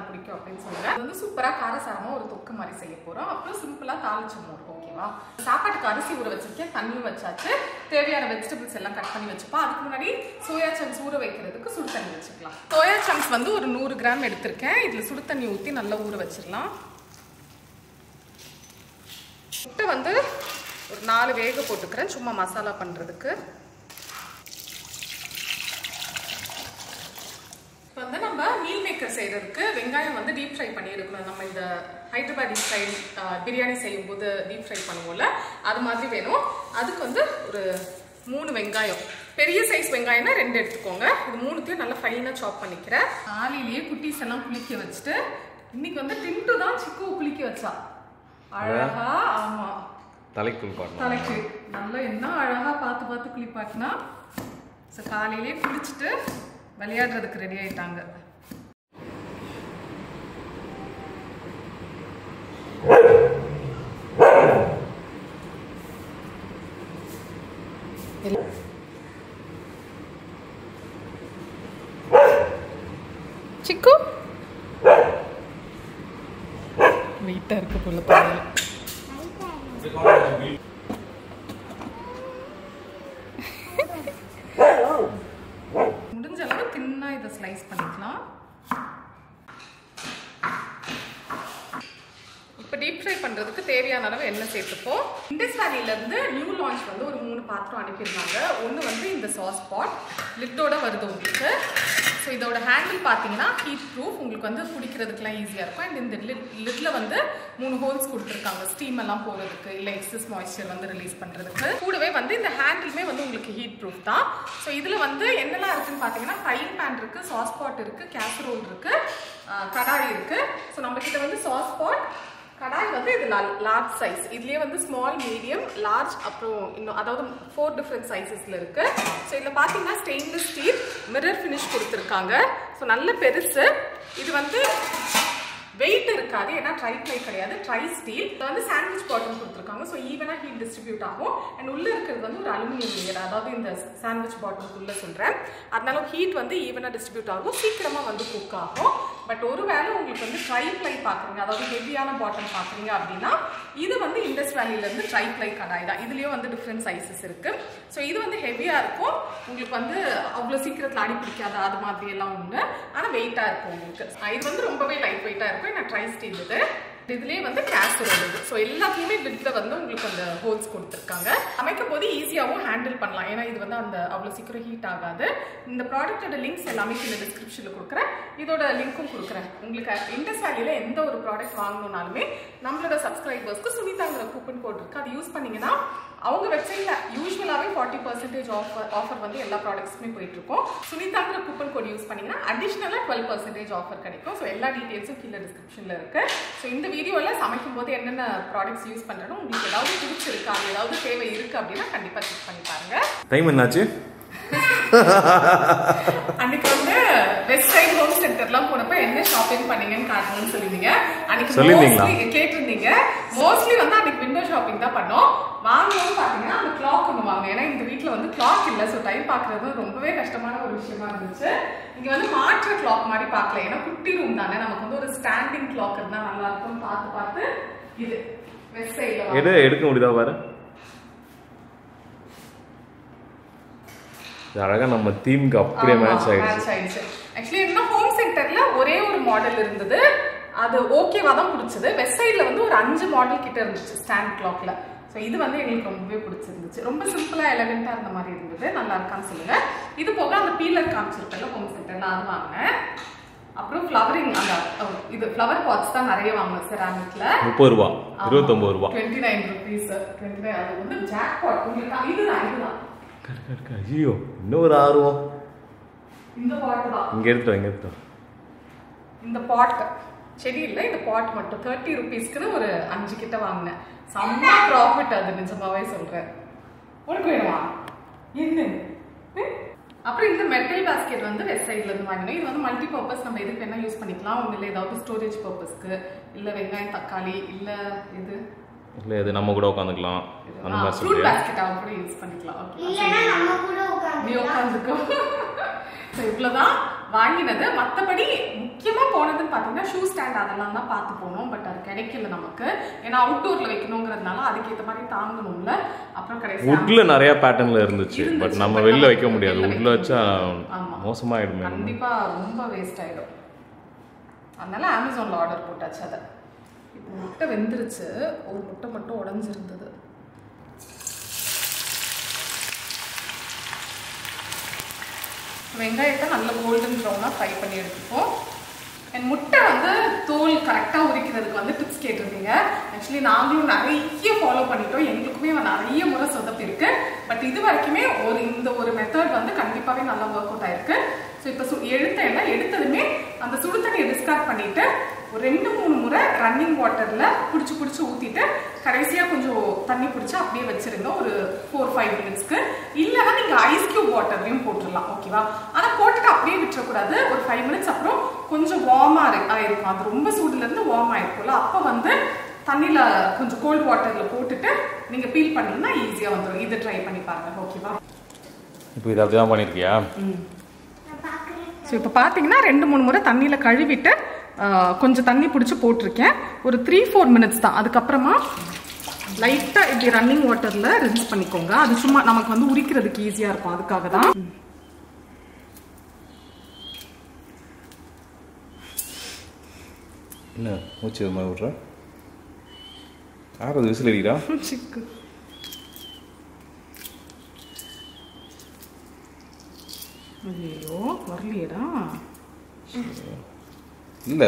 அது பிடிக்கும் அப்படின்னு சொல்கிறேன் அது வந்து சூப்பரா காரசாரமாக ஒரு தொக்கு மாதிரி செய்ய போறோம். அப்புறம் சிம்பிளா தாளிச்ச மோர் ஓகேவா சாப்பாட்டுக்கு அரிசி ஊற வச்சிருக்கேன். தண்ணியும் வச்சாச்சு. தேவையான வெஜிடபிள்ஸ் எல்லாம் கட் பண்ணி வச்சுப்போம். அதுக்கு முன்னாடி சோயா சங்ஸ் ஊற வைக்கிறதுக்கு சுடு தண்ணி வச்சுக்கலாம். சோயா சங்ஸ் வந்து ஒரு நூறு கிராம் எடுத்திருக்கேன். இதுல சுடு தண்ணி ஊற்றி நல்லா ஊற வச்சிடலாம். முட்டை வந்து ஒரு நாலு வேக போட்டுக்கிறேன். சும்மா மசாலா பண்ணுறதுக்கு இப்போ வந்து நம்ம செய்கிறதுக்கு வெங்காயம் வந்து டீப் ஃப்ரை பண்ணியிருக்கணும். நம்ம இந்த ஹைதராபாடி ஸ்டைல் பிரியாணி செய்யும்போது டீப் ஃப்ரை பண்ணுவோம்ல அது மாதிரி வேணும். அதுக்கு வந்து ஒரு மூணு வெங்காயம். பெரிய சைஸ் வெங்காயம்னா ரெண்டு எடுத்துக்கோங்க. இது மூணுத்தையும் நல்லா ஃபைனாக சாப் பண்ணிக்கிறேன். காலையிலேயே குட்டீஸ் எல்லாம் குளிக்க வச்சுட்டு இன்னைக்கு வந்து டிண்டு தான் சிக்குவை குளிக்க வச்சா. அழகா ஆமா. தலைக்குள் பாடணும். தலைக்கு. நல்லா என்ன அழகா பார்த்து பார்த்து குளிப்பாட்டினா ஸோ காலையிலே குளிச்சுட்டு விளையாடுறதுக்கு ரெடி ஆயிட்டாங்க. சிக்கு. வீட்டா இருக்கு போல பாருங்க. முடிஞ்ச அளவு தின்னா இதை ஸ்லைஸ் பண்ணிக்கலாம் இப்போ டீப் ஃப்ரை பண்ணுறதுக்கு தேவையான அளவு எண்ணெய் சேர்த்துப்போம். இண்டஸ் வேலியிலேருந்து நியூ லான்ச் வந்து ஒரு மூணு பாத்திரம் அனுப்பியிருந்தாங்க. ஒன்று வந்து இந்த சாஸ் பாட் லிட்டோட வருது உங்களுக்கு. ஸோ இதோட ஹேண்டில் பார்த்தீங்கன்னா ஹீட் ப்ரூஃப் உங்களுக்கு வந்து பிடிக்கிறதுக்குலாம் ஈஸியாக இருக்கும். அண்ட் இந்த லிட் லிட்டில் வந்து மூணு ஹோல்ஸ் கொடுத்துருக்காங்க. ஸ்டீம் எல்லாம் போகிறதுக்கு இல்லை எக்ஸஸ் மாய்ஸ்சர் வந்து ரிலீஸ் பண்ணுறதுக்கு கூடவே வந்து இந்த ஹேண்டிலுமே வந்து உங்களுக்கு ஹீட் ப்ரூஃப் தான். ஸோ இதில் வந்து என்னெல்லாம் இருக்குன்னு பார்த்தீங்கன்னா ஃபைன் பேன் இருக்குது சாஸ் பாட் இருக்குது கேசரோல் இருக்குது கடாய் இருக்குது ஸோ நம்மக்கிட்ட வந்து சாஸ் பாட் கடாய் வந்து இது லார்ஜ் சைஸ் இதுலயே வந்து ஸ்மால் மீடியம் லார்ஜ் அப்புறம் இன்னும் அதாவது ஃபோர் டிஃப்ரெண்ட் சைஸஸில் இருக்கு. ஸோ இதில் பார்த்தீங்கன்னா ஸ்டெயின்லெஸ் ஸ்டீல் மிரர் ஃபினிஷ் கொடுத்துருக்காங்க. ஸோ நல்ல பெருசு. இது வந்து வெயிட் இருக்காது ஏன்னா ட்ரை ப்ளை கிடையாது ட்ரை ஸ்டீல் வந்து சாண்ட்விச் பாட்டம் கொடுத்துருக்காங்க. ஸோ ஈவனாக ஹீட் டிஸ்ட்ரிபியூட் ஆகும். அண்ட் உள்ளே இருக்கிறது வந்து ஒரு அலுமினியம் லேயர் அதாவது இந்த சாண்ட்விச் பாட்டம்குள்ளே சொல்கிறேன் அதனால ஹீட் வந்து ஈவனாக டிஸ்ட்ரிபியூட் ஆகும். சீக்கிரமாக வந்து குக் ஆகும். பட் ஒருவேளை உங்களுக்கு வந்து ட்ரை ப்ளை பார்க்குறீங்க அதாவது ஹெவியான பாட்டம் பார்க்குறீங்க அப்படின்னா இது வந்து இண்டஸ் வேலியிலேருந்து ட்ரை ப்ளை கடாய் தான். இதுலேயும் வந்து டிஃப்ரெண்ட் சைஸஸ் இருக்குது ஸோ இது வந்து ஹெவியாக இருக்கும். உங்களுக்கு வந்து அவ்வளோ சீக்கிரத்தில் அடி பிடிக்காது அது மாதிரி எல்லாம் ஒன்று ஆனால் வெயிட்டாக இருக்கும் உங்களுக்கு. இது வந்து ரொம்பவே லைட் வெயிட்டாக இருக்கும். நான் ட்ரை ஸ்டீல் இது. இதுலேயே வந்து கேசரோல் வருது ஸோ எல்லாத்தையுமே லிட்டில் வந்து உங்களுக்கு அந்த ஹோல்ஸ் கொடுத்துருக்காங்க. அமைக்கும் போது ஈஸியாகவும் ஹேண்டில் பண்ணலாம். ஏன்னா இது வந்து அந்த அவ்வளோ சீக்கிரம் ஹீட் ஆகாது. இந்த ப்ராடக்ட்டோட லிங்க்ஸ் எல்லாமே இந்த டிஸ்கிரிப்ஷனில் கொடுக்குறேன். இதோட லிங்க்கும் கொடுக்குறேன். உங்களுக்கு இண்டஸ் வேலியில் எந்த ஒரு ப்ராடக்ட் வாங்கணும்னாலுமே நம்மளோட சப்ஸ்கிரைபர்ஸ்க்கு சுனிதாங்கிற கூப்பன் கோட் இருக்குது அதை யூஸ் பண்ணிங்கன்னா அவங்க வெப்சைட்டில் யூஸ்வலாகவே ஃபார்ட்டி பர்சன்டேஜ் ஆஃபர் ஆஃபர் வந்து எல்லா ப்ராடக்ட்ஸுமே போயிட்டுருக்கோம். சுனிதாங்கிற கூப்பன் கோட் யூஸ் பண்ணிங்கன்னா அடிஷ்னலாக டுவெல் பர்சன்டேஜ் ஆஃபர் கிடைக்கும். ஸோ எல்லா டீட்டெயில்ஸும் கீழே டிஸ்கிரிப்ஷனில் இருக்குது ஸோ இந்த வீடியோவில் சமைக்கும் போது என்னென்ன ப்ராடக்ட்ஸ் யூஸ் பண்ணுறோம் உங்களுக்கு ஏதாவது பிடிச்சிருக்கா ஏதாவது தேவை இருக்குது அப்படின்னா கண்டிப்பாக செக் பண்ணி பாருங்கள் டைம் என்னாச்சு? அன்னைக்கு வந்து வெஸ்ட் சைட் ஹோம் சென்டர்லாம் போனப்ப என்ன ஷாப்பிங் பண்ணீங்கன்னு காட்டணும்னு சொல்லிருந்தீங்க அன்னைக்கு சொல்லிருந்தீங்களா? கேட்டிருந்தீங்க. மோஸ்ட்லி வந்து அன்னைக்கு விண்டோ ஷாப்பிங் தான் பண்ணோம். வாங்கணும்னு பாத்தீங்கன்னா அந்த கிளாக் ஒன்று வாங்க. ஏன்னா இந்த வீட்ல வந்து கிளாக் இல்ல. ஸோ டைம் பார்க்கறது ரொம்பவே கஷ்டமான ஒரு விஷயமா இருந்துச்சு. இங்க வந்து மாற்ற கிளாக் மாதிரி பார்க்கல. ஏன்னா குட்டி ரூம் தானே. நமக்கு வந்து ஒரு ஸ்டாண்டிங் கிளாக் இருந்தா நல்லா இருக்கும்னு பார்த்து பார்த்து இது வெஸ்ட் சைட்ல எடு எடுக்க முடியுதா பாரு? இது அழகா நம்ம தீம்க்கு அப்படியே மேட்ச் ஆயிடுச்சு. ஆக்சுவலி என்ன ஹோம் சென்டர்ல ஒரே ஒரு மாடல் இருந்தது. அது ஓகேவா தான் பிடிச்சது. வெஸ்ட் சைட்ல வந்து ஒரு அஞ்சு மாடல் கிட்ட இருந்துச்சு ஸ்டாண்ட் கிளாக்ல ஸோ இது வந்து எங்களுக்கு ரொம்பவே பிடிச்சிருந்துச்சு. ரொம்ப சிம்பிளா எலகெண்டா இருந்த மாதிரி இருந்தது. நல்லா இருக்கான்னு சொல்லுங்க. இது போக அந்த பீலர் காமிச்சிருப்பேன்ல ஹோம் சென்டர்ல அது வாங்கினேன். அப்புறம் ஃப்ளவரிங் அந்த இது ஃப்ளவர் பாட்ஸ் தான் நிறைய வாங்கினேன் செராமிக்ல முப்பது ரூபா இருபத்தொன்பது ரூபா. Twenty nine rupees twenty nine அது வந்து ஜாக் பாட் உங்களுக்கு இதுதான் இதுதான் கரெக்ட், கரெக்ட். ஐயோ. இன்னும் ஒரு ஆர்வம். இந்த பாட்டு தான் இங்க எடுத்துட்டோம் இங்க எடுத்துட்டோம் இந்த பாட் செடி இல்லை இந்த பாட் மட்டும். தேர்ட்டி ருபீஸ்க்குன்னு ஒரு அஞ்சு கிட்ட வாங்கினேன். செம்ம ப்ராஃபிட் அது நிஜமாவே சொல்றேன். உனக்கு வேணுமா என்ன அப்புறம் இந்த மெட்டல் பாஸ்கெட் வந்து வெஸ்ட் சைட்ல இருந்து வாங்கினோம் இது வந்து மல்டி பர்பஸ் நம்ம எதுக்கு வேணா யூஸ் பண்ணிக்கலாம். ஒண்ணு இல்லை ஏதாவது ஸ்டோரேஜ் பர்பஸ்க்கு இல்ல வெங்காயம் தக்காளி இல்ல இது இல்லை இது நம்ம கூட உட்காந்துக்கலாம். அந்த மாதிரி ஃப்ரூட் சொல்றியா பாஸ்கெட்டாக கூட யூஸ் பண்ணிக்கலாம். ஓகே இல்லைன்னா நம்ம கூட உட்காந்து நீ உட்காந்துக்கோ. ஸோ இவ்வளோதான் வாங்கினது. மற்றபடி முக்கியமாக போனதுன்னு பார்த்தீங்கன்னா ஷூ ஸ்டாண்ட் அதெல்லாம் தான் பார்த்து போனோம். பட் அது கிடைக்கல நமக்கு. ஏன்னா அவுட்டோரில் வைக்கணுங்கிறதுனால அதுக்கேற்ற மாதிரி தாங்கணும்ல. அப்புறம் கடைசி வுட்ல நிறைய பேட்டர்ன்ல இருந்துச்சு. பட் நம்ம வெளில வைக்க முடியாது. வைக்க வச்சா. மோசமாயிடுமே. கண்டிப்பா ரொம்ப வேஸ்ட் ஆயிடும். அதனால அமேசான்ல ஆர்டர் போட்டாச்சு அதை. இப்போ முட்டை வெந்துருச்சு. ஒரு முட்டை மட்டும் உடஞ்சிருந்தது. வெங்காயத்தை நல்ல கோல்டன் ப்ரௌனாக ஃப்ரை பண்ணி எடுத்துப்போம். அண்ட் முட்டை வந்து தோல் கரெக்டாக உரிக்கிறதுக்கு வந்து டிப்ஸ் கேட்டிருந்தீங்க. ஆக்சுவலி நாங்களும் நிறைய ஃபாலோ பண்ணிட்டோம். எங்களுக்குமே நிறைய முறை சொதப்பு இருக்கு பட் இது வரைக்குமே ஒரு இந்த ஒரு மெத்தட் வந்து கண்டிப்பாகவே நல்லா ஒர்க் அவுட் ஆயிருக்கு. ஸோ இப்போ சு எடுத்தேன்னா எடுத்ததுமே அந்த சுடு தண்ணியை டிஸ்கார்ட் பண்ணிட்டு ஒரு ரெண்டு மூணு முறை ரன்னிங் வாட்டர்ல பிடிச்சி பிடிச்சி ஊத்திட்டு கடைசியா கொஞ்சம் தண்ணி பிடிச்சி அப்படியே வச்சிருங்க. ஒரு ஃபோர் ஃபைவ் மினிட்ஸ்க்கு இல்லைன்னா நீங்க ஐஸ் கியூப் வாட்டர்லையும் போட்டுடலாம். ஓகேவா ஆனா போட்டுட்டு அப்படியே விட்டுறக்கூடாது. ஒரு ஃபைவ் மினிட்ஸ் அப்புறம் கொஞ்சம் வார்மா ஆயிருக்கும். அது ரொம்ப சூடுல இருந்து வார்ம் ஆயிருக்கும்ல. அப்போ வந்து தண்ணியில கொஞ்சம் கோல்ட் வாட்டர்ல போட்டுட்டு நீங்க பீல் பண்ணீங்கன்னா ஈஸியா வந்துடும் இதை ட்ரை பண்ணி பாருங்க. ஓகேவா இப்போ இது அப்படிதான் பார்க்குறேன் ஸோ இப்போ பார்த்தீங்கன்னா ரெண்டு மூணு முறை தண்ணியில் கழுவிட்டு கொஞ்சம் தண்ணி பிடிச்சி போட்டிருக்கேன். ஒரு த்ரீ ஃபோர் மினிட்ஸ் தான். அதுக்கப்புறமா லைட்டாக இப்படி ரன்னிங் வாட்டரில் ரின்ஸ் பண்ணிக்கோங்க. அது சும்மா நமக்கு வந்து உரிக்கிறதுக்கு ஈஸியாக இருக்கும். அதுக்காக தான். என்ன மூச்சு மாதிரி விட்ற? அது விசில் அடிக்கிறா சிக்கு. ஐயோ வரலையேடா. இல்ல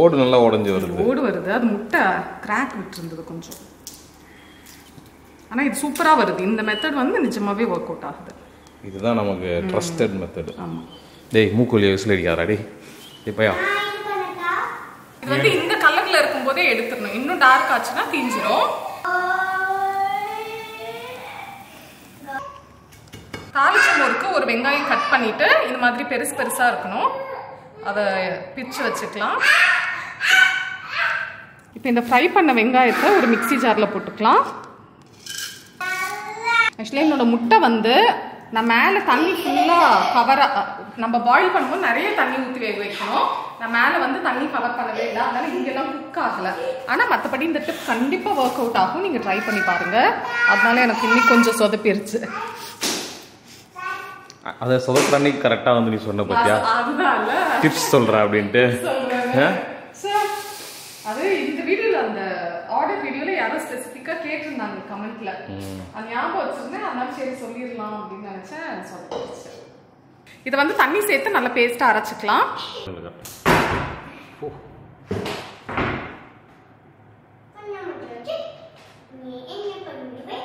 ஓடு நல்லா உடஞ்சி வருது. ஓடு வருது. அது முட்டை கிராக் விட்டுருந்தது கொஞ்சம். ஆனால் இது சூப்பராக வருது. இந்த மெத்தட் வந்து நிஜமாவே ஒர்க் அவுட் ஆகுது. இதுதான் நமக்கு ட்ரஸ்டட் மெத்தட் ஆமாம் டேய் மூக்கொலியை விசில் அடிக்காரா டேய் டேய் பையா. இது இது வந்து இந்த கலர்ல இருக்கும்போதே எடுத்துடணும். இன்னும் டார்க் ஆச்சுன்னா தீஞ்சிரும். தாளிச்ச மோருக்கு ஒரு வெங்காயம் கட் பண்ணிட்டு இந்த மாதிரி பெருசு பெருசா இருக்கணும். அதை பிச்சு வச்சுக்கலாம். இப்போ இந்த ஃப்ரை பண்ண வெங்காயத்தை ஒரு மிக்ஸி ஜாரில் போட்டுக்கலாம். ஆக்சுவலி என்னோட முட்டை வந்து நான் மேலே தண்ணி ஃபுல்லாக கவராக நம்ம பாயில் பண்ணும்போது நிறைய தண்ணி ஊற்றி வேக வைக்கணும். நான் மேலே வந்து தண்ணி கவர் பண்ணவே இல்லை. அதனால் இங்கெல்லாம் குக் ஆகலை. ஆனால் மற்றபடி இந்த டிப் கண்டிப்பாக ஒர்க் அவுட் ஆகும். நீங்கள் ட்ரை பண்ணி பாருங்கள் அதனால எனக்கு இன்னும் கொஞ்சம் சொதப்பிருச்சு. அதை சொதப்புற அன்னைக்கு கரெக்டாக வந்து நீ சொன்ன பார்த்தியா டிப்ஸ் சொல்கிறேன் அப்படின்ட்டு. அது இந்த வீடியோல அந்த ஆர்டர் வீடியோல யாரோ ஸ்பெசிஃபிக்கா கேட்டிருந்தாங்க கமெண்ட்ல. அது ஞாபகம் வச்சிருந்தேன். அதனால சரி சொல்லிடலாம் அப்படின்னு நினைச்சேன். சொல்லிடுச்சு. இதை வந்து தண்ணி சேர்த்து நல்லா பேஸ்டா அரைச்சிக்கலாம் பண்ண முடியாது நீ என்ன பண்ணுவே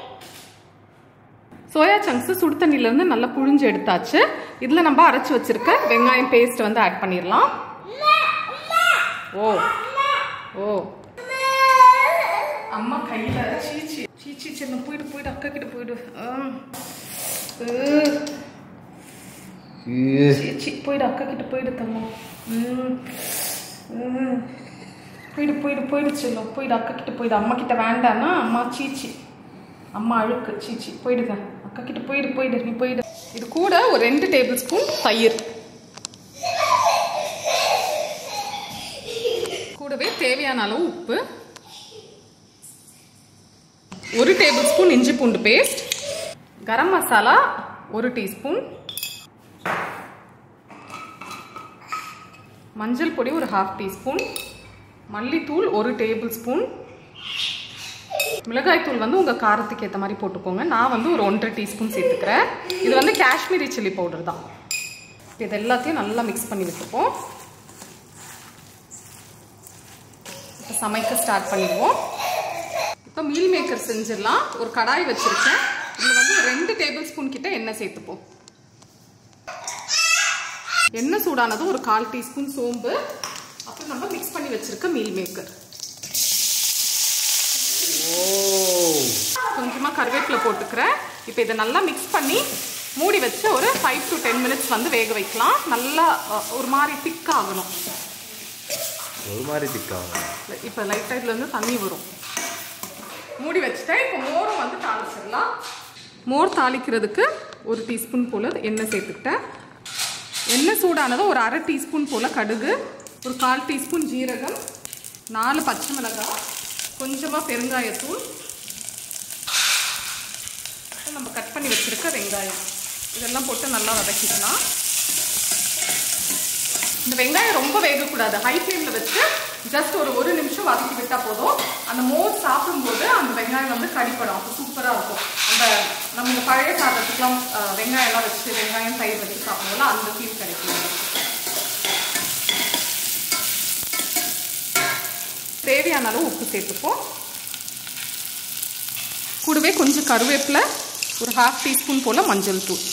சோயா சங்க்ஸ் சுடு தண்ணில இருந்து நல்லா புழிஞ்சு எடுத்தாச்சு. இதுல நம்ம அரைச்சு வச்சிருக்க வெங்காயம் பேஸ்ட் வந்து ஆட் பண்ணிடலாம். ஓ ஓ. அம்மா கையில சீச்சி சீச்சி சின்ன போயிடு போயிடு அக்கா கிட்ட போயிடு. சீச்சி போயிடு அக்கா கிட்ட போயிடு தம்மா. போயிடு போயிடு போயிடு செல்லும் போயிடு அக்கா கிட்ட போயிடு. அம்மா கிட்ட வேண்டான்னா அம்மா சீச்சி. அம்மா அழுக்கு சீச்சி. போயிடுங்க. அக்கா கிட்ட போயிடு போயிடு நீ போயிடு. இது கூட ஒரு ரெண்டு டேபிள் ஸ்பூன் தயிர். கூடவே தேவையான அளவு உப்பு. ஒரு டேபிள் ஸ்பூன் இஞ்சி பூண்டு பேஸ்ட் கரம் மசாலா ஒரு டீஸ்பூன் மஞ்சள் பொடி ஒரு ஹாஃப் டீஸ்பூன் மல்லித்தூள் ஒரு டேபிள் ஸ்பூன் மிளகாய்த்தூள் வந்து உங்கள் காரத்துக்கு ஏற்ற மாதிரி போட்டுக்கோங்க. நான் வந்து ஒரு ஒன்றரை டீஸ்பூன் சேர்த்துக்கிறேன். இது வந்து காஷ்மீரி சில்லி பவுடர் தான். இது எல்லாத்தையும் நல்லா மிக்ஸ் பண்ணி விட்டுப்போம். இப்போ சமைக்க ஸ்டார்ட் பண்ணிடுவோம். இப்போ மீல் மேக்கர் செஞ்சிடலாம். ஒரு கடாய் வச்சுருக்கேன். இதில் வந்து ரெண்டு டேபிள் ஸ்பூன் கிட்ட எண்ணெய் சேர்த்துப்போம். எண்ணெய் சூடானதும் ஒரு கால் டீஸ்பூன் சோம்பு. அப்புறம் நம்ம மிக்ஸ் பண்ணி வச்சுருக்க மீல் மேக்கர் கொஞ்சமாக கருவேப்பிலை போட்டுக்கிறேன். இப்போ இதை நல்லா மிக்ஸ் பண்ணி மூடி வச்சு ஒரு ஃபைவ் டு டென் மினிட்ஸ் வந்து வேக வைக்கலாம். நல்லா ஒரு மாதிரி திக் ஆகணும். ஒரு மாதிரி திக்காங்க இப்போ லைட்டாக இதுலேருந்து தண்ணி வரும். மூடி வச்சுட்டேன். இப்போ மோரும் வந்து தாளிச்சிடலாம். மோர் தாளிக்கிறதுக்கு ஒரு டீஸ்பூன் போல் எண்ணெய் சேர்த்துக்கிட்டேன். எண்ணெய் சூடானதும் ஒரு அரை டீஸ்பூன் போல் கடுகு ஒரு கால் டீஸ்பூன் ஜீரகம் நாலு பச்சை மிளகாய் கொஞ்சமாக பெருங்காயத்தூள். நம்ம கட் பண்ணி வச்சுருக்க வெங்காயம். இதெல்லாம் போட்டு நல்லா வதக்கிக்கலாம். இந்த வெங்காயம் ரொம்ப வேகக்கூடாது. ஹை ஃப்ளேமில் வச்சு ஜஸ்ட் ஒரு ஒரு நிமிஷம் வதக்கி விட்டால் போதும். அந்த மோர் சாப்பிடும்போது அந்த வெங்காயம் வந்து கடிப்படும். அப்போ சூப்பராக இருக்கும். அந்த நம்ம பழைய சாதத்துக்குலாம் வெங்காயம்லாம் வச்சு வெங்காயம் தயிர் வச்சு சாப்பிடும்போது அந்த ஃபீல் கிடைக்கும். தேவையான அளவு உப்பு சேர்த்துப்போம். கூடவே கொஞ்சம் கருவேப்பிலை ஒரு ஹாஃப் டீஸ்பூன் போல் மஞ்சள் தூள்.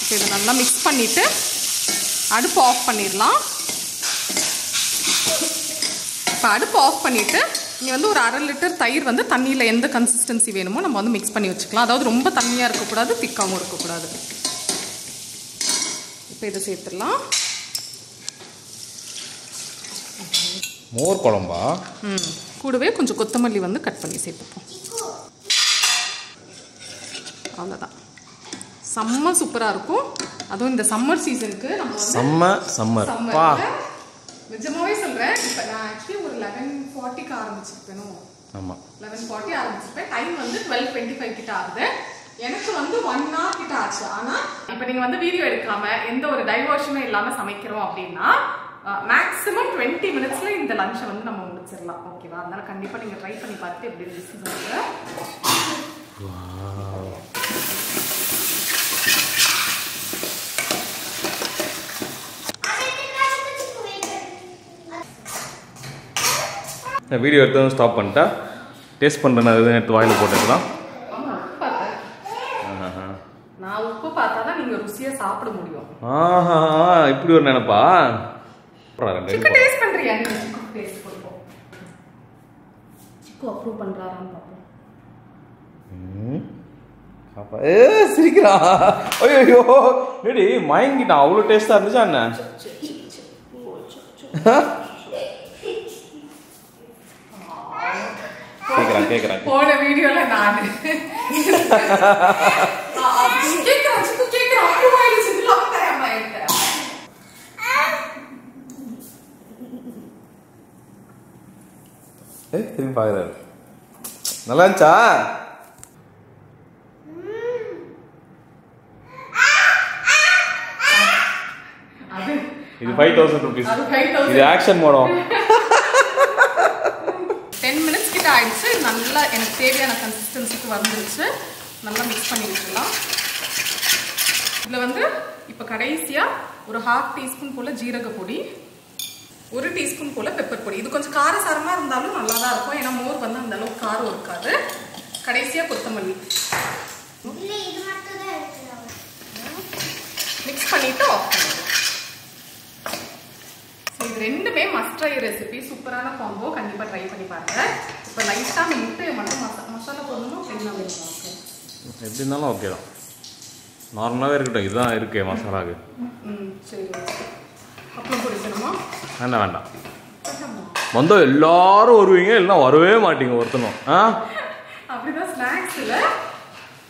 இப்போ இதை நல்லா மிக்ஸ் பண்ணிவிட்டு அடுப்பு ஆஃப் பண்ணிடலாம். இப்போ அடுப்பு ஆஃப் பண்ணிவிட்டு நீங்கள் வந்து ஒரு அரை லிட்டர் தயிர் வந்து தண்ணியில் எந்த கன்சிஸ்டன்சி வேணுமோ நம்ம வந்து மிக்ஸ் பண்ணி வச்சுக்கலாம். அதாவது ரொம்ப தண்ணியாக இருக்கக்கூடாது திக்காகவும் இருக்கக்கூடாது. இப்போ இதை சேர்த்துடலாம். மோர் குழம்பா? ம் கூடவே கொஞ்சம் கொத்தமல்லி வந்து கட் பண்ணி சேர்த்துப்போம். அவ்வளோதான் செம்ம சூப்பராக இருக்கும். அதுவும் இந்த சம்மர் சீசனுக்கு நம்ம செம்ம சம்மர் பா. நிஜமாவே சொல்கிறேன் இப்போ நான் ஆக்சுவலி ஒரு லெவன் ஃபார்ட்டிக்கு ஆரம்பிச்சிருப்பேனோ. ஆமாம் லெவன் ஃபார்ட்டி ஆரம்பிச்சிருப்பேன். டைம் வந்து டுவெல் டுவெண்ட்டி ஃபைவ் கிட்ட ஆகுது. எனக்கு வந்து ஒன் ஹவர் கிட்ட ஆச்சு. ஆனா இப்போ நீங்க வந்து வீடியோ எடுக்காம எந்த ஒரு டைவர்ஷனும் இல்லாம சமைக்கிறோம் அப்படின்னா மேக்ஸிமம் டுவெண்ட்டி மினிட்ஸ்ல இந்த லஞ்சை வந்து நம்ம முடிச்சிடலாம். ஓகேவா அதனால கண்டிப்பா நீங்க ட்ரை பண்ணி பார்த்து எப்படி இருந்துச்சு வீடியோ எடுத்ததும் ஸ்டாப் பண்ணிட்டா டேஸ்ட் பண்ணுறேன் அது எடுத்து வாயில் போட்டுக்கலாம் நான் உப்பு பார்த்தா தான் நீங்க ருசியா சாப்பிட முடியும். ஆஹா இப்படி ஒரு நினைப்பா? போடுறா, ரெண்டு அடி சிக்கு டேஸ்ட் பண்றியா? நீங்க சிக்கு டேஸ்ட் கொடுப்போம் சிக்கு அப்ரூவ் பண்றாரான்னு பார்ப்போம் ம். சாப்பா ஏ சிரிக்கிறா. ஐயோ ஏடி மயங்கிட்டான். அவ்வளோ டேஸ்ட்டாக இருந்துச்சா என்ன? கேட்குறான் கேட்குறான் போன வீடியோல நானு ஆ, அப்படி கேக்குறான், சிக்கு கேக்குறான், approve ஆயிடுச்சு, இல்லாம தராம ஆயிட்டேன். ஏ திரும்பி பார்க்குறாரு. நல்லா இருந்துச்சா? அது இது ஃபைவ் தௌசண்ட் ருபீஸ் அது 5,000. இது ஆக்ஷன் மோடம் 10 minutes கிட்ட ஆயிடுச்சு. நல்லா எனக்கு தேவையான கன்சிஸ்டன்சிக்கு வந்துருச்சு. நல்லா மிக்ஸ் பண்ணி விட்டுலாம் இதுல வந்து இப்போ கடைசியா ஒரு ஹாஃப் டீஸ்பூன் போல ஜீரக பொடி ஒரு டீஸ்பூன் போல பெப்பர் பொடி. இது கொஞ்சம் காரசாரமா இருந்தாலும் நல்லா தான் இருக்கும். ஏன்னா மோர் வந்து அந்த அளவுக்கு காரம் இருக்காது. கடைசியா கொத்தமல்லி. இல்ல இது மட்டும் தான் இருக்கு மிக்ஸ் பண்ணிட்டு ஆஃப் பண்ணிடுவோம் ஸோ இது ரெண்டுமே மஸ்ட் ட்ரை ரெசிபி சூப்பரான காம்போ கண்டிப்பாக ட்ரை பண்ணி பாருங்க. இப்போ லைட்டாக அந்த முட்டையை மட்டும் மசா மசாலா போடணுமா என்ன வேணும் எப்படி இருந்தாலும் ஓகே தான். நார்மலாகவே இருக்கட்டும். இதுதான் இருக்கே மசாலாக்கு ம் சரி வேண்டாம் வேண்டாம். வேண்டாமா? வந்தோம் எல்லாரும் வருவீங்க இல்லைன்னா வரவே மாட்டீங்க ஒருத்தனும். ஆ? அப்படிதான் ஸ்நாக்ஸில்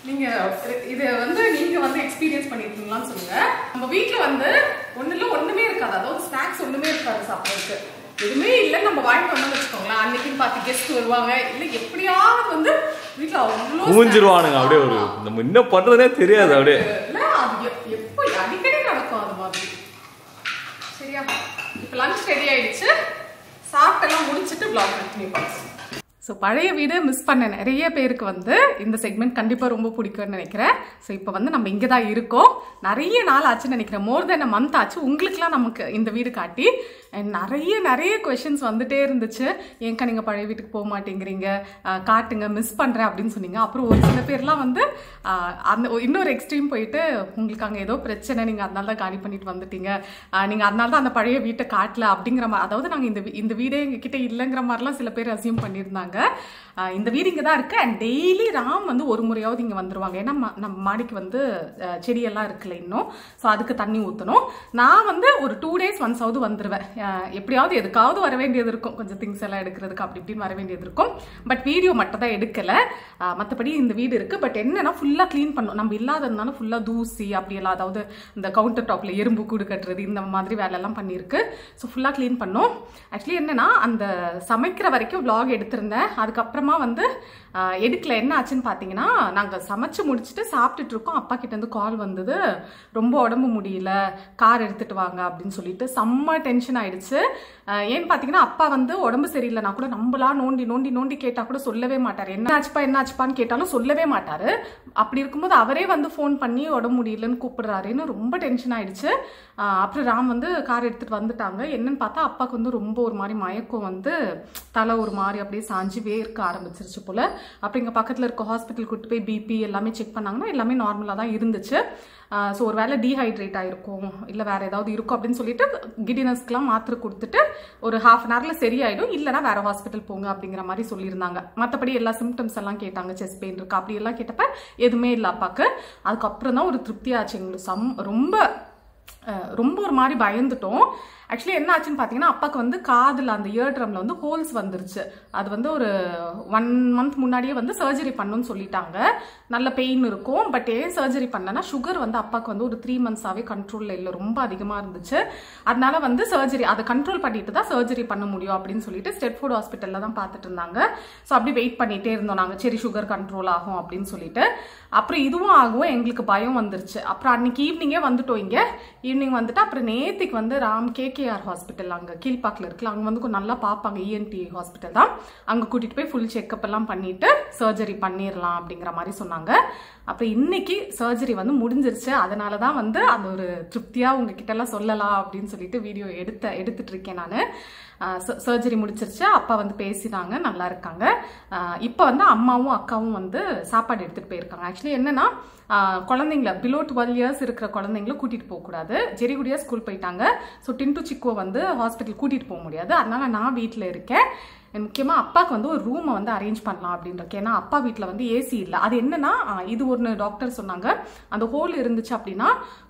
நீங்க இதை வந்து நீங்க வந்து எக்ஸ்பீரியன்ஸ் பண்ணிருக்கீங்களான்னு சொல்லுங்க. நம்ம வீட்ல வந்து இல்ல ஒண்ணுமே இருக்காது. அதாவது ஸ்நாக்ஸ் ஒண்ணுமே இருக்காது சாப்பிட்றதுக்கு. எதுவுமே இல்லை நம்ம வாங்கிட்டு வந்தோம்னு வச்சுக்கோங்களேன். அன்னைக்குன்னு பார்த்து கெஸ்ட் வருவாங்க. இல்ல எப்படியாவது வந்து வீட்ல அவ்வளோ மூஞ்சிருவானுங்க அப்படியே ஒரு நம்ம என்ன பண்றதுனே தெரியாது அப்படியே. அது எப்- எப்போ அடிக்கடி நடக்கும் அது மாதிரி சரியா இப்போ லஞ்ச் ரெடி ஆயிடுச்சு. சாப்பிட்டெல்லாம் முடிச்சுட்டு பிளாக் கண்டினியூ பண்ணுறோம் ஸோ பழைய வீடு மிஸ் பண்ண நிறைய பேருக்கு வந்து இந்த செக்மெண்ட் கண்டிப்பாக ரொம்ப பிடிக்கும்னு நினைக்கிறேன். ஸோ இப்போ வந்து நம்ம இங்கே தான் இருக்கோம். நிறைய நாள் ஆச்சுன்னு நினைக்கிறேன். மோர் தென் அ மந்த் ஆச்சு. உங்களுக்குலாம் நமக்கு இந்த வீடு காட்டி அண்ட் நிறைய நிறைய கொஷின்ஸ் வந்துட்டே இருந்துச்சு. ஏன்க்கா நீங்கள் பழைய வீட்டுக்கு போக மாட்டேங்கிறீங்க? காட்டுங்க மிஸ் பண்ணுறேன் அப்படின்னு சொன்னீங்க. அப்புறம் ஒரு சில பேர்லாம் வந்து அந்த இன்னொரு எக்ஸ்ட்ரீம் போயிட்டு உங்களுக்கு அங்கே ஏதோ பிரச்சனை நீங்கள் அதனால தான் காலி பண்ணிட்டு வந்துட்டீங்க. நீங்கள் அதனால தான் அந்த பழைய வீட்டை காட்டல. அப்படிங்கிற மாதிரி அதாவது நாங்கள் இந்த வீ- இந்த வீடே எங்ககிட்ட இல்லைங்கிற மாதிரிலாம் சில பேர் அசியூம் பண்ணியிருந்தாங்க. இந்த வீடு இங்கே தான் இருக்குது அண்ட் டெய்லி ராம் வந்து ஒரு முறையாவது இங்கே வந்துருவாங்க. ஏன்னா நம்ம மாடிக்கு வந்து செடியெல்லாம் இருக்குல்ல இன்னும். ஸோ அதுக்கு தண்ணி ஊற்றணும் நான் வந்து ஒரு டூ டேஸ் ஒன்ஸாவது வந்துடுவேன் எப்படியாவது எதுக்காவது வர வேண்டியது இருக்கும். கொஞ்சம் திங்ஸ் எல்லாம் எடுக்கிறதுக்கு அப்படி இப்படின்னு வர வேண்டியது இருக்கும். பட் வீடியோ மட்டும் தான் எடுக்கலை. மற்றபடி இந்த வீடு இருக்குது பட் என்னன்னா ஃபுல்லாக க்ளீன் பண்ணும் நம்ம இல்லாததுனால ஃபுல்லாக தூசி அப்படியெல்லாம் அதாவது இந்த கவுண்டர் டாப்பில் எறும்பு கூடு கட்டுறது இந்த மாதிரி வேலையெல்லாம் பண்ணியிருக்கு. ஸோ ஃபுல்லாக க்ளீன் பண்ணோம். ஆக்சுவலி என்னென்னா அந்த சமைக்கிற வரைக்கும் விலாக் எடுத்திருந்தேன். அதுக்கப்புறமா வந்து எடுக்கல. என்ன ஆச்சுன்னு பார்த்தீங்கன்னா நாங்கள் சமைச்சு முடிச்சுட்டு சாப்பிட்டுட்டு இருக்கோம். அப்பா கிட்டேருந்து கால் வந்தது. ரொம்ப உடம்பு முடியல. கார் எடுத்துகிட்டு வாங்க அப்படின்னு சொல்லிட்டு செம்ம டென்ஷன் ஆயிடுச்சு. ஏன்னு பார்த்தீங்கன்னா அப்பா வந்து உடம்பு சரியில்லைனா கூட நம்மளா நோண்டி நோண்டி நோண்டி கேட்டால் கூட சொல்லவே மாட்டார். என்ன ஆச்சுப்பா என்ன ஆச்சுப்பான்னு கேட்டாலும் சொல்லவே மாட்டார். அப்படி இருக்கும்போது அவரே வந்து ஃபோன் பண்ணி உடம்பு முடியலன்னு கூப்பிடுறாருன்னு ரொம்ப டென்ஷன் ஆயிடுச்சு. அப்புறம் ராம் வந்து கார் எடுத்துட்டு வந்துட்டாங்க. என்னன்னு பார்த்தா அப்பாவுக்கு வந்து ரொம்ப ஒரு மாதிரி மயக்கம் வந்து தலை ஒரு மாதிரி அப்படியே சாஞ்சு வேர்க்க ஆரம்பிச்சிருச்சு போல. அப்புறம் இங்கே பக்கத்தில் இருக்க ஹாஸ்பிட்டல் கூட்டு போய் பிபி எல்லாமே செக் பண்ணாங்கன்னா எல்லாமே நார்மலாக தான் இருந்துச்சு. ஸோ ஒரு வேலை டீஹைட்ரேட் ஆகிருக்கும் இல்லை வேறு ஏதாவது இருக்கும் அப்படின்னு சொல்லிட்டு கிடினஸ்க்குலாம் மாத்திரை கொடுத்துட்டு ஒரு ஹாஃப் அன் ஹவரில் சரியாயிடும். இல்லைனா வேறு ஹாஸ்பிட்டல் போங்க அப்படிங்கிற மாதிரி சொல்லியிருந்தாங்க. மற்றபடி எல்லா சிம்டம்ஸ் எல்லாம் கேட்டாங்க. செஸ்ட் பெயின் இருக்கா? அப்படி எல்லாம் கேட்டப்ப எதுவுமே இல்லை அப்பாவுக்கு அதுக்கப்புறம் தான் ஒரு திருப்தியாச்சு எங்களுக்கு சம் ரொம்ப ரொம்ப ஒரு மாதிரி பயந்துட்டோம். ஆக்சுவலி என்ன ஆச்சுன்னு பார்த்தீங்கன்னா அப்பாவுக்கு வந்து காதில் அந்த இயர் ட்ரம்ல வந்து ஹோல்ஸ் வந்துருச்சு. அது வந்து ஒரு ஒன் மந்த் முன்னாடியே வந்து சர்ஜரி பண்ணுன்னு சொல்லிட்டாங்க. நல்ல பெயின் இருக்கும். பட் ஏன் சர்ஜரி பண்ணனா சுகர் வந்து அப்பாவுக்கு வந்து ஒரு த்ரீ மந்த்ஸாகவே கண்ட்ரோலில் இல்லை. ரொம்ப அதிகமாக இருந்துச்சு. அதனால வந்து சர்ஜரி அதை கண்ட்ரோல் பண்ணிட்டு தான் சர்ஜரி பண்ண முடியும் அப்படின்னு சொல்லிட்டு ஸ்டெட்ஃபோர்ட் ஹாஸ்பிட்டலில் தான் பார்த்துட்டு இருந்தாங்க. ஸோ அப்படி வெயிட் பண்ணிகிட்டே இருந்தோம் நாங்கள் சரி சுகர் கண்ட்ரோல் ஆகும் அப்படின்னு சொல்லிட்டு. அப்புறம் இதுவும் ஆகும். எங்களுக்கு பயம் வந்துருச்சு. அப்புறம் அன்னைக்கு ஈவினிங்கே வந்துட்டோம் இங்கே. ஈவினிங் வந்துட்டு அப்புறம் நேத்திக்கு வந்து ராம் கேகேஆர் ஹாஸ்பிட்டல் அங்கே கீழ்பாக்கில் இருக்குல்ல அங்கே வந்து கொஞ்சம் நல்லா பார்ப்பாங்க இஎன்டி ஹாஸ்பிட்டல் தான். அங்கே கூட்டிகிட்டு போய் ஃபுல் செக்அப் எல்லாம் பண்ணிட்டு சர்ஜரி பண்ணிடலாம் அப்படிங்கிற மாதிரி சொன்னாங்க. அப்புறம் இன்னைக்கு சர்ஜரி வந்து முடிஞ்சிருச்சு. அதனால தான் வந்து அந்த ஒரு திருப்தியாக உங்ககிட்ட எல்லாம் சொல்லலாம் அப்படின்னு சொல்லிட்டு வீடியோ எடுத்த எடுத்துட்டு இருக்கேன் நான். சர்ஜரி முடிச்சிருச்சு. அப்பா வந்து பேசினாங்க நல்லா இருக்காங்க. இப்போ வந்து அம்மாவும் அக்காவும் வந்து சாப்பாடு எடுத்துகிட்டு போயிருக்காங்க. ஆக்சுவலி என்னன்னா குழந்தைங்கள பிலோ டுவெல் இயர்ஸ் இருக்கிற குழந்தைங்கள கூட்டிகிட்டு போகக்கூடாது ஜெரிகுடியாக ஸ்கூல் போயிட்டாங்க. ஸோ டின்டு சிக்குவை வந்து ஹாஸ்பிட்டல் கூட்டிகிட்டு போக முடியாது. அதனால நான் வீட்டில் இருக்கேன். அண்ட் முக்கியமாக அப்பாவுக்கு வந்து ஒரு ரூமை வந்து அரேஞ்ச் பண்ணலாம் அப்படின்றக்கு ஏன்னா அப்பா வீட்டில் வந்து ஏசி இல்லை. அது என்னன்னா இது ஒன்று டாக்டர் சொன்னாங்க. அந்த ஹோல் இருந்துச்சு அப்படின்னா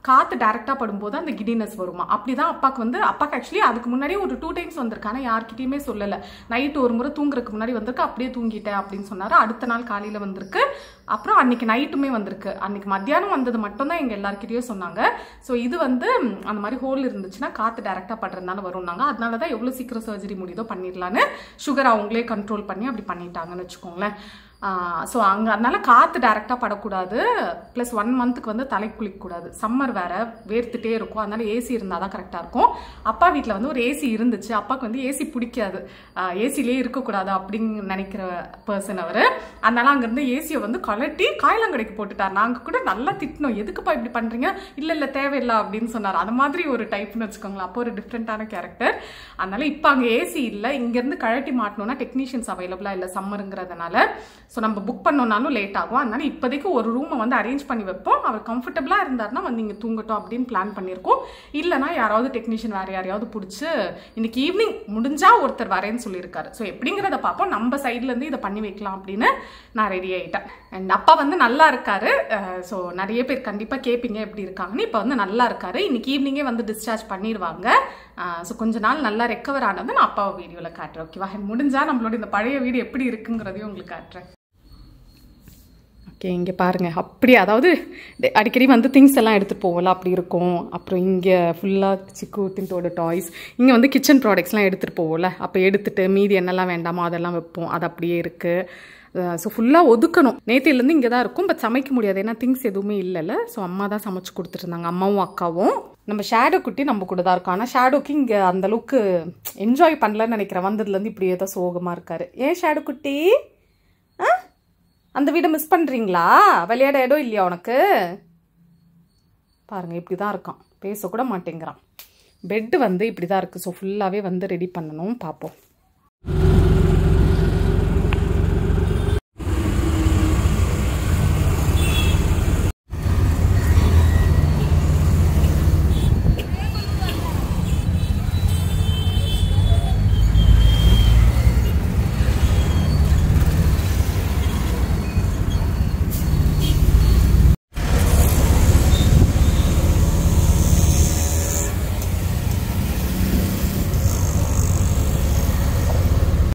காற்று டைரெக்டாக படும்போது அந்த கிடினஸ் வருமா. அப்படி தான் அப்பாவுக்கு வந்து அப்பாக்கு ஆக்சுவலி அதுக்கு முன்னாடியே ஒரு டூ டைம்ஸ் வந்திருக்கு. ஆனால் யார்கிட்டயுமே சொல்லலை. நைட்டு ஒரு முறை தூங்குறதுக்கு முன்னாடி வந்திருக்கு. அப்படியே தூங்கிட்டேன் அப்படின்னு சொன்னார். அடுத்த நாள் காலையில் வந்திருக்கு. அப்புறம் அன்னைக்கு நைட்டுமே வந்திருக்கு. அன்னைக்கு மத்தியானம் வந்தது மட்டும்தான் எங்கள் எல்லாருக்கிட்டயும் சொன்னாங்க. ஸோ இது வந்து அந்த மாதிரி ஹோல் இருந்துச்சுன்னா காற்று டைரெக்டாக படுறதுனால வரும்னாங்க அதனால தான் எவ்வளோ சீக்கிரம் சர்ஜரி முடியுதோ பண்ணிடலான்னு சுகர் அவங்களே கண்ட்ரோல் பண்ணி அப்படி பண்ணிட்டாங்கன்னு வச்சுக்கோங்களேன். ஸோ அங்கே அதனால் காற்று டைரெக்டாக படக்கூடாது. ப்ளஸ் ஒன் மந்த்துக்கு வந்து தலை குளிக்கக்கூடாது. சம்மர் வேறு வேர்த்துட்டே இருக்கும். அதனால் ஏசி இருந்தால் தான் கரெக்டாக இருக்கும். அப்பா வீட்டில் வந்து ஒரு ஏசி இருந்துச்சு. அப்பாவுக்கு வந்து ஏசி பிடிக்காது. ஏசிலே இருக்கக்கூடாது அப்படின்னு நினைக்கிற பர்சன் அவர். அதனால் அங்கேருந்து ஏசியை வந்து கலட்டி காயலங்கடைக்கு போட்டுட்டார். நாங்கள் கூட நல்லா திட்டினோம். எதுக்குப்பா இப்படி பண்ணுறீங்க இல்லை இல்லை தேவையில்லை அப்படின்னு சொன்னார். அந்த மாதிரி ஒரு டைப்னு வச்சுக்கோங்களேன். அப்போ ஒரு டிஃப்ரெண்ட்டான கேரக்டர் அதனால் இப்போ அங்கே ஏசி இல்லை. இங்கேருந்து கழட்டி மாட்டணும்னா டெக்னீஷியன்ஸ் அவைலபிளாக இல்லை சம்மருங்கிறதுனால ஸோ நம்ம புக் பண்ணோம்னாலும் லேட் ஆகும். அதனால இப்போதைக்கு ஒரு ரூமை வந்து அரேஞ்ச் பண்ணி வைப்போம். அவர் கம்ஃபர்டபுளாக இருந்தாருன்னா வந்து இங்கே தூங்கட்டும் அப்படின்னு பிளான் பண்ணியிருக்கோம். இல்லைனா யாராவது டெக்னீஷியன் வேறு யாரையாவது பிடிச்சி இன்னைக்கு ஈவினிங் முடிஞ்சால் ஒருத்தர் வரேன்னு சொல்லியிருக்காரு. ஸோ எப்படிங்கிறத பார்ப்போம். நம்ம சைட்லேருந்து இதை பண்ணி வைக்கலாம் அப்படின்னு நான் ரெடி ஆகிட்டேன் அண்ட் அப்பா வந்து நல்லா இருக்காரு. ஸோ நிறைய பேர் கண்டிப்பாக கேட்பீங்க எப்படி இருக்காங்கன்னு. இப்போ வந்து நல்லா இருக்காரு. இன்னைக்கு ஈவினிங்கே வந்து டிஸ்சார்ஜ் பண்ணிடுவாங்க ஸோ கொஞ்ச நாள் நல்லா ரெக்கவர் ஆனது நான் அப்பாவை வீடியோவில் காட்டுறேன் ஓகேவா முடிஞ்சால் நம்மளோட இந்த பழைய வீடு எப்படி இருக்குங்கிறதையும் உங்களுக்கு காட்டுறேன். ஓகே இங்கே பாருங்கள் அப்படி அதாவது அடிக்கடி வந்து திங்ஸ் எல்லாம் எடுத்துகிட்டு போகல அப்படி இருக்கும். அப்புறம் இங்கே ஃபுல்லாக சிக்கு டின்ட்டோட டாய்ஸ் இங்கே வந்து கிச்சன் ப்ராடக்ட்ஸ்லாம் எடுத்துகிட்டு போகல அப்போ எடுத்துட்டு மீதி என்னெல்லாம் வேண்டாமோ அதெல்லாம் வைப்போம். அது அப்படியே இருக்குது ஸோ ஃபுல்லாக ஒதுக்கணும். நேத்திலேருந்து இங்கே தான் இருக்கும் பட் சமைக்க முடியாது. ஏன்னா திங்ஸ் எதுவுமே இல்லைல்ல. ஸோ அம்மா தான் சமைச்சு கொடுத்துருந்தாங்க. அம்மாவும் அக்காவும். நம்ம ஷேடோ குட்டி நம்ம கூட தான் இருக்கோம் ஆனால் ஷேடோக்கு இங்கே அந்தளவுக்கு என்ஜாய் பண்ணலன்னு நினைக்கிறேன். வந்ததுலேருந்து இப்படியே தான் சோகமாக இருக்காரு. ஏன் ஷேடோ குட்டி? அந்த வீடை மிஸ் பண்ணுறீங்களா விளையாட இடம் இல்லையா உனக்கு? பாருங்கள் இப்படி தான் இருக்கான். பேசக்கூட மாட்டேங்கிறான். பெட்டு வந்து இப்படி தான் இருக்குது ஸோ ஃபுல்லாகவே வந்து ரெடி பண்ணணும். பார்ப்போம்